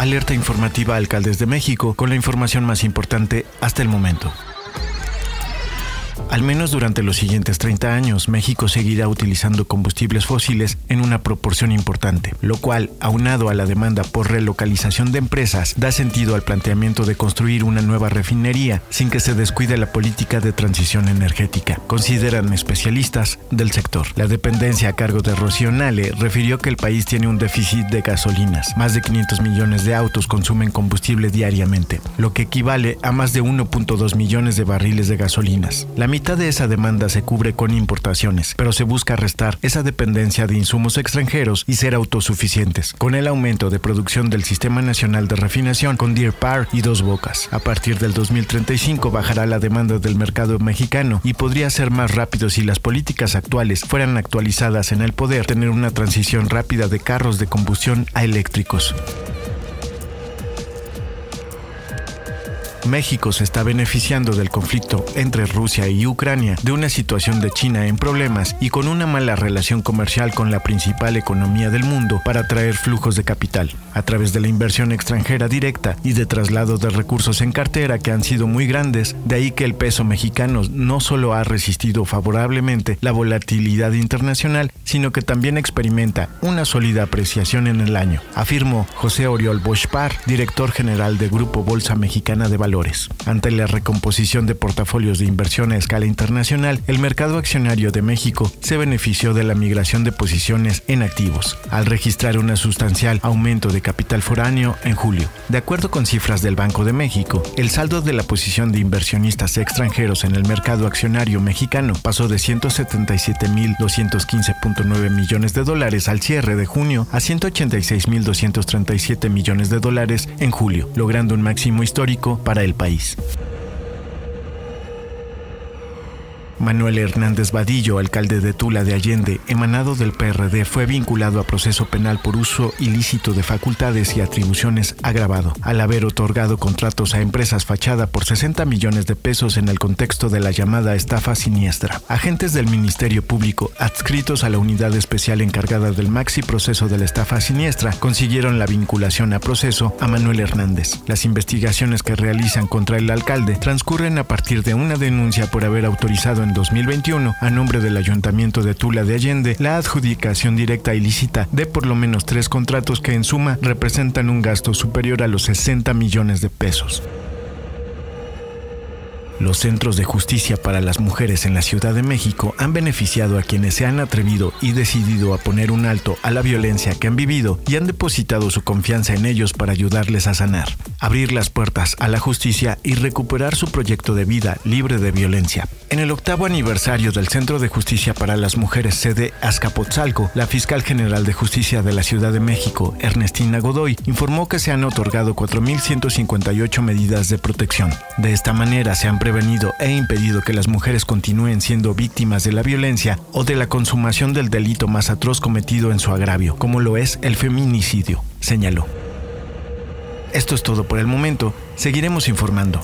Alerta informativa Alcaldes de México con la información más importante hasta el momento. Al menos durante los siguientes 30 años, México seguirá utilizando combustibles fósiles en una proporción importante, lo cual, aunado a la demanda por relocalización de empresas, da sentido al planteamiento de construir una nueva refinería sin que se descuide la política de transición energética, consideran especialistas del sector. La dependencia a cargo de Rocío Nale refirió que el país tiene un déficit de gasolinas. Más de 500 millones de autos consumen combustible diariamente, lo que equivale a más de 1.2 millones de barriles de gasolinas. Mitad de esa demanda se cubre con importaciones, pero se busca restar esa dependencia de insumos extranjeros y ser autosuficientes, con el aumento de producción del Sistema Nacional de Refinación con Deer Park y Dos Bocas. A partir del 2035 bajará la demanda del mercado mexicano y podría ser más rápido si las políticas actuales fueran actualizadas en el poder tener una transición rápida de carros de combustión a eléctricos. México se está beneficiando del conflicto entre Rusia y Ucrania, de una situación de China en problemas y con una mala relación comercial con la principal economía del mundo para atraer flujos de capital, a través de la inversión extranjera directa y de traslado de recursos en cartera que han sido muy grandes, de ahí que el peso mexicano no solo ha resistido favorablemente la volatilidad internacional, sino que también experimenta una sólida apreciación en el año, afirmó José Oriol Boschpar, director general de Grupo Bolsa Mexicana de Valores ante la recomposición de portafolios de inversión a escala internacional, el mercado accionario de México se benefició de la migración de posiciones en activos, al registrar un sustancial aumento de capital foráneo en julio. De acuerdo con cifras del Banco de México, el saldo de la posición de inversionistas extranjeros en el mercado accionario mexicano pasó de 177.215.9 millones de dólares al cierre de junio a 186.237 millones de dólares en julio, logrando un máximo histórico para el país. Manuel Hernández Vadillo, alcalde de Tula de Allende, emanado del PRD, fue vinculado a proceso penal por uso ilícito de facultades y atribuciones agravado, al haber otorgado contratos a empresas fachada por 60 millones de pesos en el contexto de la llamada estafa siniestra. Agentes del Ministerio Público, adscritos a la unidad especial encargada del maxi proceso de la estafa siniestra, consiguieron la vinculación a proceso a Manuel Hernández. Las investigaciones que realizan contra el alcalde transcurren a partir de una denuncia por haber autorizado en 2021, a nombre del Ayuntamiento de Tula de Allende, la adjudicación directa ilícita de por lo menos tres contratos que en suma representan un gasto superior a los 60 millones de pesos. Los centros de justicia para las mujeres en la Ciudad de México han beneficiado a quienes se han atrevido y decidido a poner un alto a la violencia que han vivido y han depositado su confianza en ellos para ayudarles a sanar, abrir las puertas a la justicia y recuperar su proyecto de vida libre de violencia. En el octavo aniversario del Centro de Justicia para las Mujeres sede Azcapotzalco, la fiscal general de justicia de la Ciudad de México, Ernestina Godoy, informó que se han otorgado 4.158 medidas de protección. De esta manera se han prevenido e impedido que las mujeres continúen siendo víctimas de la violencia o de la consumación del delito más atroz cometido en su agravio, como lo es el feminicidio, señaló. Esto es todo por el momento, seguiremos informando.